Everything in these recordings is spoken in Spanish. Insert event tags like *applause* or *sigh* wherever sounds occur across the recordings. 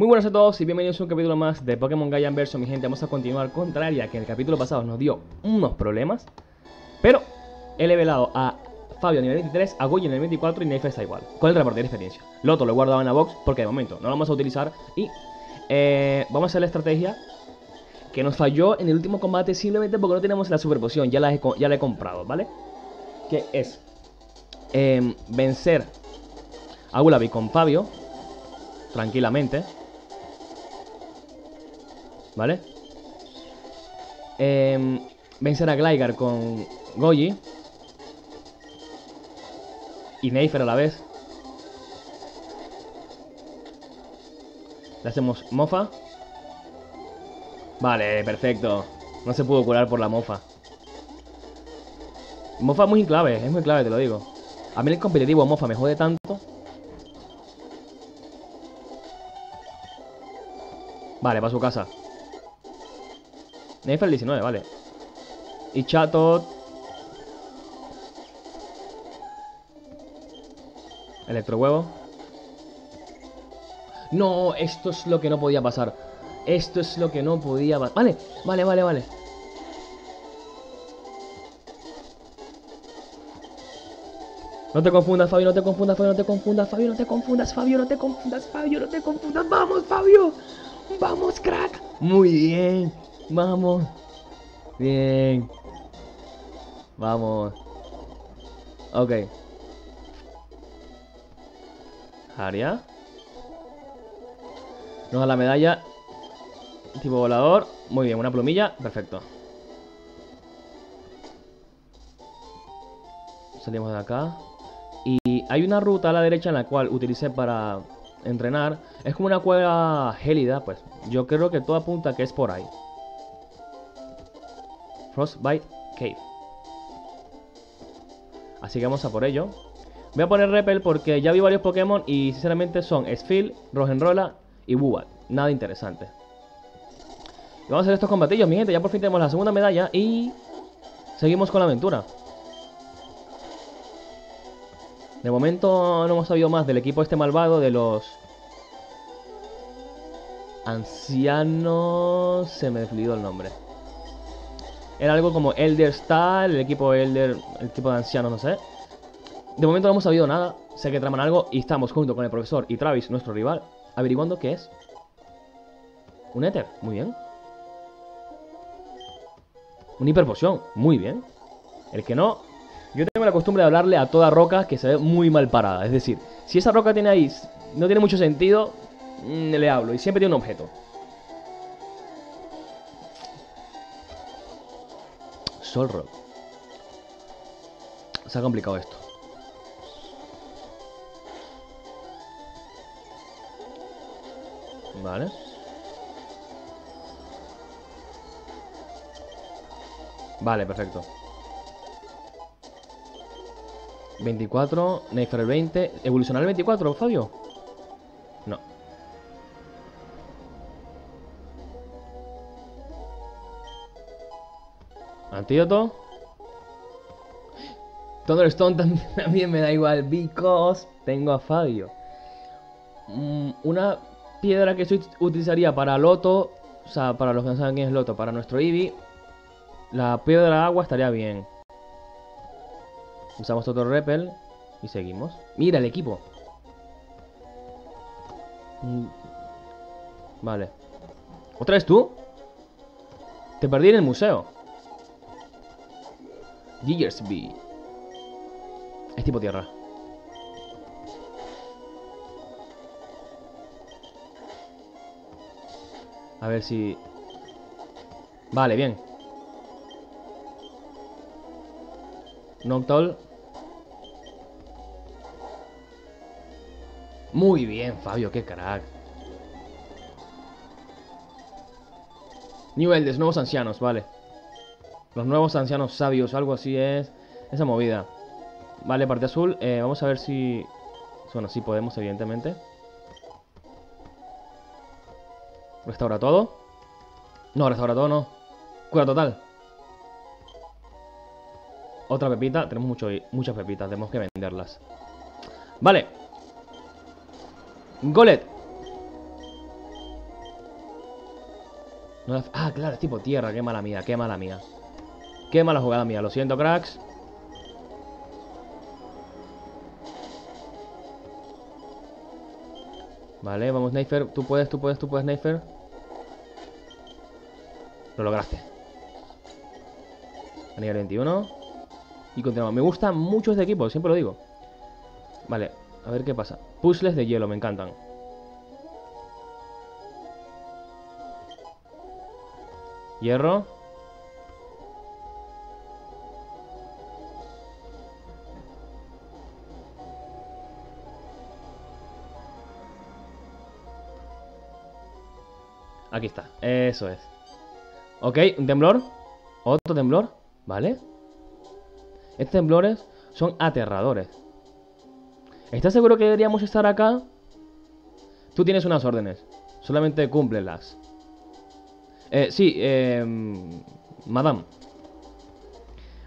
Muy buenas a todos y bienvenidos a un capítulo más de Pokémon Gaian Verso, mi gente. Vamos a continuar contraria que en el capítulo pasado nos dio unos problemas. Pero he levelado a Fabio nivel 23, a Goyi en el 24 y Nefe está igual. Con el reporte de experiencia. Loto lo he guardado en la box porque de momento no lo vamos a utilizar. Y eh, vamos a hacer la estrategia que nos falló en el último combate simplemente porque no tenemos la super poción. Ya la he, ya la he comprado, ¿vale? Que es eh, vencer a Gulabi con Fabio tranquilamente. ¿Vale? Eh, vencer a Gligar con Goji. Y Neifer a la vez. Le hacemos mofa. Vale, perfecto. No se pudo curar por la mofa. Mofa es muy clave, es muy clave, te lo digo. A mí el competitivo mofa me jode tanto. Vale, para su casa. Neifer 19, vale. Y Chatot. Electro huevo. No, esto es lo que no podía pasar. Esto es lo que no podía pasar. Vale, vale, vale, vale. No te confundas, Fabio, no te confundas, Fabio, no te confundas, Fabio, no te confundas, Fabio, no te confundas, Fabio, no te confundas. Vamos, Fabio. Vamos, crack. Muy bien. Vamos. Bien. Vamos. Ok. Aria. Nos da la medalla. Tipo volador. Muy bien, una plumilla. Perfecto. Salimos de acá. Y hay una ruta a la derecha en la cual utilicé para entrenar. Es como una cueva gélida, pues. Yo creo que todo apunta que es por ahí. Frostbite Cave. Así que vamos a por ello. Voy a poner Repel porque ya vi varios Pokémon y sinceramente son Sphil, Rogenrola y Wubat. Nada interesante. Y vamos a hacer estos combatillos, mi gente. Ya por fin tenemos la segunda medalla y seguimos con la aventura. De momento no hemos sabido más del equipo este malvado de los ancianos... Se me desfluido el nombre. Era algo como Elder Star, el equipo Elder, el equipo de ancianos, no sé. De momento no hemos sabido nada. Sé que traman algo y estamos junto con el profesor y Travis, nuestro rival, averiguando qué es. Un éter, muy bien. Una hiperpoción, muy bien. El que no, yo tengo la costumbre de hablarle a toda roca que se ve muy mal parada. Es decir, si esa roca tiene ahí, no tiene mucho sentido, mm, le hablo. Y siempre tiene un objeto. Solrock. Se ha complicado esto. Vale. Vale, perfecto. 24, Neifer el 20. ¿Evolucionar el 24, Fabio? No. Antídoto. Thunderstone también, *laughs* también me da igual. Because tengo a Fabio. Mm, una piedra que se utilizaría para Loto. O sea, para los que no saben quién es Loto. Para nuestro Eevee. La piedra de agua estaría bien. Usamos otro repel y seguimos. Mira el equipo. Mm. Vale. ¿Otra vez tú? Te perdí en el museo. Gigersby. Es tipo tierra. A ver si... Vale, bien. Noctol Muy bien, Fabio, qué crack. New Elders, nuevos ancianos, vale. Los nuevos ancianos sabios, algo así es esa movida. Vale, parte azul. Eh, vamos a ver si... Bueno, sí podemos, evidentemente. Restaura todo. No, restaura todo no. Cura total. Otra pepita. Tenemos mucho, muchas pepitas. Tenemos que venderlas. Vale. Golet. Ah, claro, es tipo tierra. Qué mala mía, qué mala mía. Qué mala jugada mía. Lo siento, cracks. Vale, vamos, Sniper. Tú puedes, tú puedes, tú puedes, Sniper. Lo lograste. A nivel 21. Y continuamos. Me gusta mucho este equipo, siempre lo digo. Vale, a ver qué pasa. Puzzles de hielo, me encantan. Hierro. Aquí está, eso es. Ok, un temblor. Otro temblor, ¿vale? Estos temblores son aterradores. ¿Estás seguro que deberíamos estar acá? Tú tienes unas órdenes. Solamente cúmplelas. Eh, sí, eh, Madame.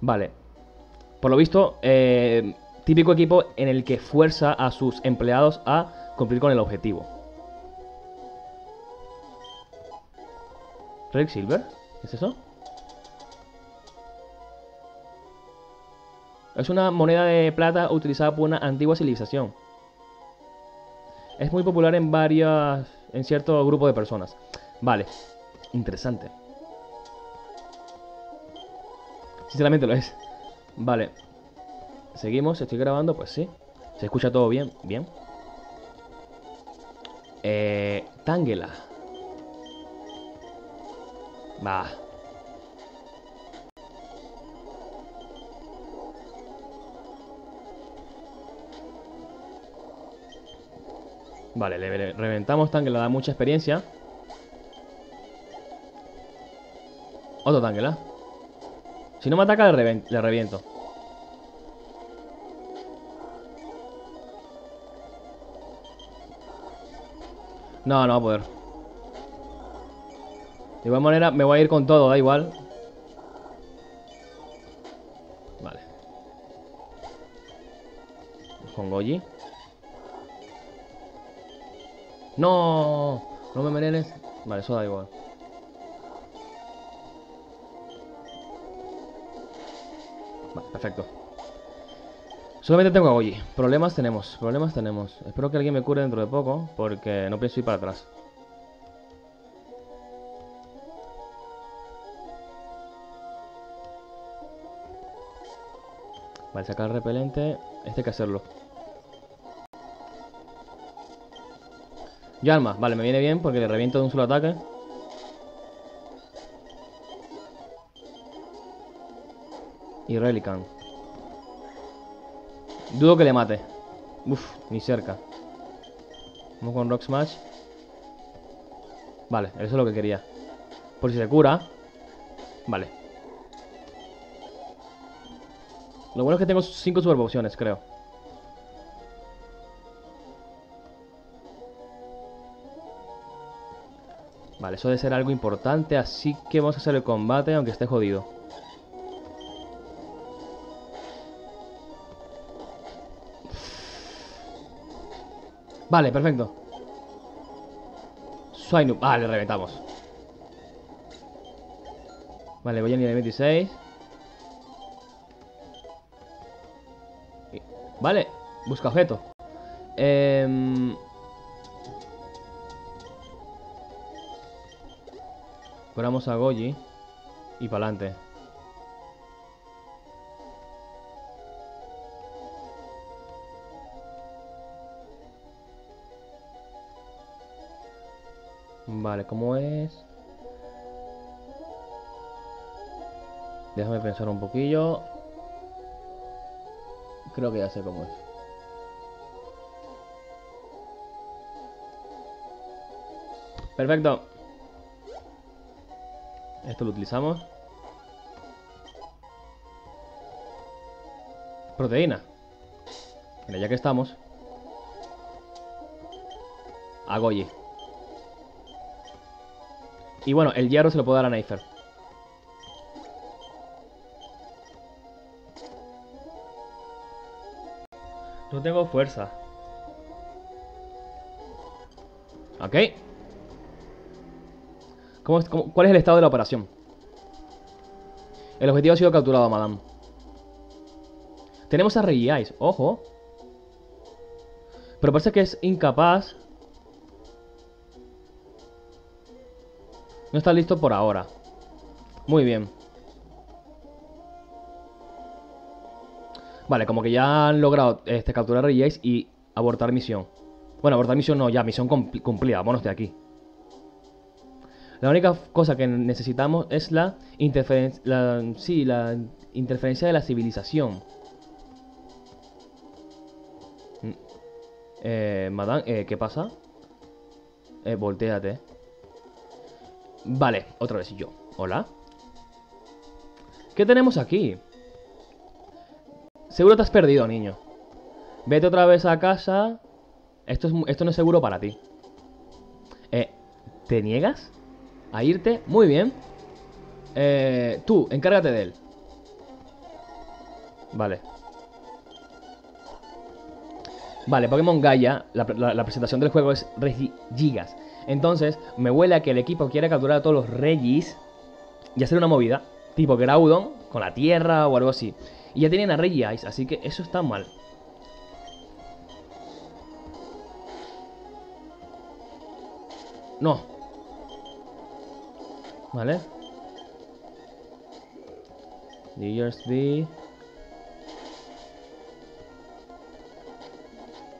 Vale. Por lo visto, eh, típico equipo en el que fuerza a sus empleados a cumplir con el objetivo. Relic Silver, ¿qué es eso? Es una moneda de plata utilizada por una antigua civilización. Es muy popular en varias. en cierto grupo de personas. Vale. Interesante. Sinceramente lo es. Vale. Seguimos, estoy grabando, pues sí. Se escucha todo bien, bien. Eh. Tangela. Va. Vale, le, le reventamos Tangela, da mucha experiencia. Otro Tangela. Si no me ataca, le, le reviento. No, no va a poder. De igual manera, me voy a ir con todo, da igual. Vale. Con Goji. No, no me envenenes. Vale, eso da igual. Vale, perfecto. Solamente tengo a Goji. Problemas tenemos, problemas tenemos. Espero que alguien me cure dentro de poco, porque no pienso ir para atrás. Vale, sacar el repelente. Este hay que hacerlo. Yarma, vale, me viene bien porque le reviento de un solo ataque. Y Relican. Dudo que le mate. Uf, ni cerca. Vamos con Rock Smash. Vale, eso es lo que quería. Por si se cura. Vale. Lo bueno es que tengo 5 super pociones, creo. Vale, eso debe ser algo importante, así que vamos a hacer el combate aunque esté jodido. Vale, perfecto. Swine Vale, reventamos. Vale, voy a nivel 26. Vale, busca objeto. Curamos a Goji y para adelante. Vale, ¿cómo es? Déjame pensar un poquillo. Creo que ya sé cómo es. Perfecto. Esto lo utilizamos. Proteína. Mira, ya que estamos. A Goyi. Y bueno, el hierro se lo puedo dar a Neifer. No tengo fuerza. Ok. ¿Cómo es- cómo- ¿Cuál es el estado de la operación? El objetivo ha sido capturado, madame. Tenemos a Reggie Ice, ojo. Pero parece que es incapaz. No está listo por ahora. Muy bien. Vale, como que ya han logrado este, capturar a Ice y abortar misión. Bueno, abortar misión no, ya, misión cumpli- cumplida. Vámonos de aquí. La única cosa que necesitamos es la interferencia. Sí, la interferencia de la civilización. Mm. Eh, madame, eh, ¿qué pasa? Eh, volteate. Vale, otra vez yo. Hola. ¿Qué tenemos aquí? Seguro te has perdido, niño. Vete otra vez a casa. Esto, es, esto no es seguro para ti. Eh, ¿te niegas a irte? Muy bien. Eh, tú, encárgate de él. Vale. Vale, Pokémon Gaia, la, la- presentación del juego es Regi Gigas. Entonces, me huele a que el equipo quiere capturar a todos los Regis y hacer una movida, tipo Groudon, con la tierra o algo así. Y ya tienen a Regice, así que eso está mal. No. Vale. Diggersby.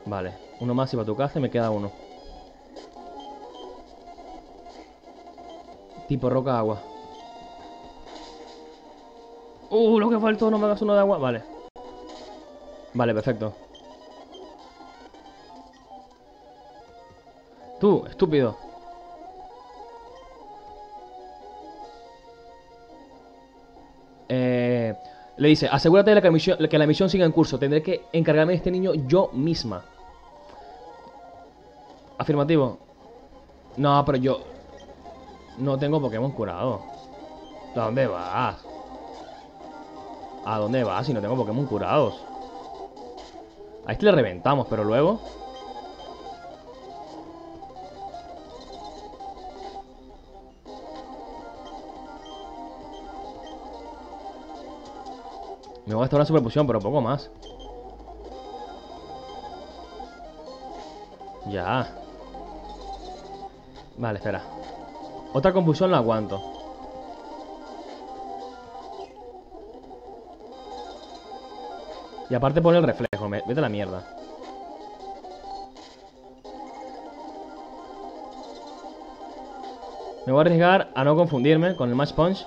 Vale. Uno más y para tu casa me queda uno. Tipo roca agua. Uh, lo que faltó, no me hagas uno de agua. Vale. Vale, perfecto. Tú, estúpido. Eh, le dice, asegúrate de que, la misión, que la misión siga en curso. Tendré que encargarme de este niño yo misma. Afirmativo. No, pero yo... No tengo Pokémon curado. ¿A dónde vas? ¿A dónde vas si no tengo Pokémon curados? A este le reventamos, pero luego... Me voy a gastar una super poción, pero poco más. Ya. Vale, espera. Otra confusión la aguanto. Y aparte pone el reflejo, vete a la mierda. Me voy a arriesgar a no confundirme con el Match Punch.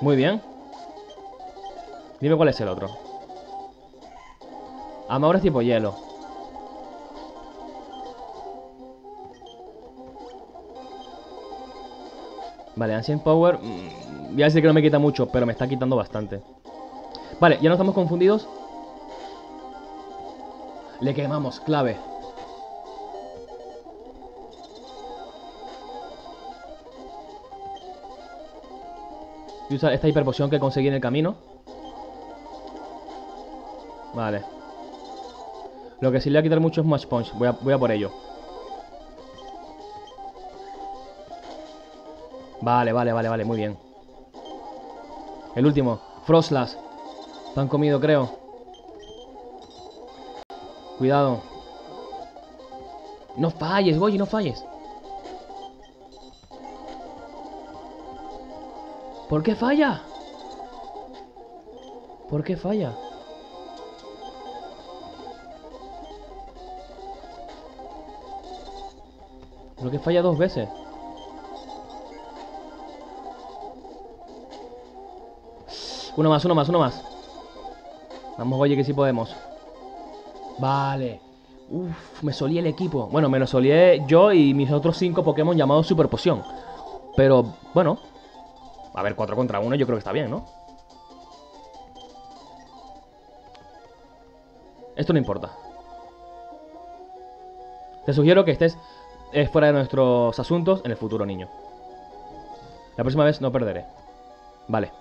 Muy bien. Dime cuál es el otro. Amaura es tipo hielo. Vale, Ancient Power. mm, voy a decir que no me quita mucho, pero me está quitando bastante. Vale, ya no estamos confundidos. Le quemamos, clave. A usar esta hiperpoción que conseguí en el camino. Vale. Lo que sí le va a quitar mucho es Match Punch. Voy a, voy a por ello. Vale, vale, vale, vale, muy bien. El último, Frostlass. Te han comido, creo. Cuidado. No falles, Goyi, no falles. ¿Por qué falla? ¿Por qué falla? ¿Por qué falla dos veces? Uno más, uno más, uno más. Vamos, oye, que sí podemos. Vale. Uf, me solía el equipo. Bueno, me lo solié yo y mis otros cinco Pokémon llamados Super Poción. Pero, bueno. A ver, 4 contra 1 yo creo que está bien, ¿no? Esto no importa. Te sugiero que estés eh, fuera de nuestros asuntos en el futuro, niño. La próxima vez no perderé. Vale.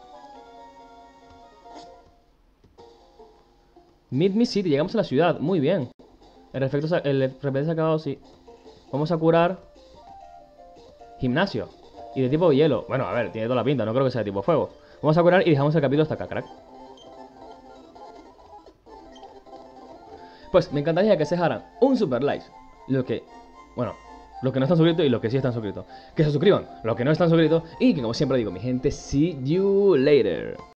Meet Me City, llegamos a la ciudad. Muy bien. El efecto, el ha acabado, sí. Vamos a curar. Gimnasio. Y de tipo hielo. Bueno, a ver, tiene toda la pinta, no creo que sea de tipo fuego. Vamos a curar y dejamos el capítulo hasta acá, crack. Pues me encantaría que se dejaran un super like. Lo que, bueno, los que no están suscritos y los que sí están suscritos. Que se suscriban, los que no están suscritos. Y que como siempre digo, mi gente, see you later.